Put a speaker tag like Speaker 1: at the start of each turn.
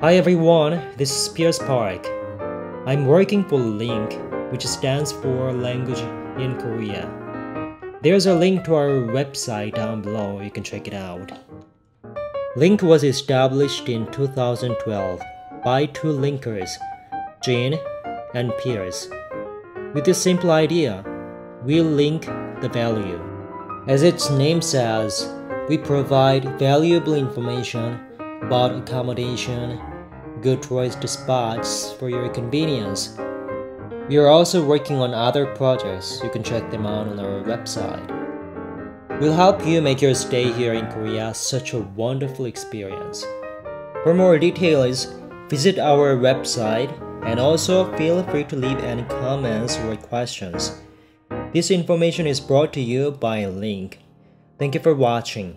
Speaker 1: Hi everyone, this is Pierce Park. I'm working for Link, which stands for Language in Korea. There's a link to our website down below, you can check it out. Link was established in 2012 by two linkers, Jin and Pierce. With this simple idea, we link the value. As its name says, we provide valuable information about accommodation, good tourist spots for your convenience. We are also working on other projects. You can check them out on our website. We'll help you make your stay here in Korea such a wonderful experience. For more details, visit our website and also feel free to leave any comments or questions. This information is brought to you by Link. Thank you for watching.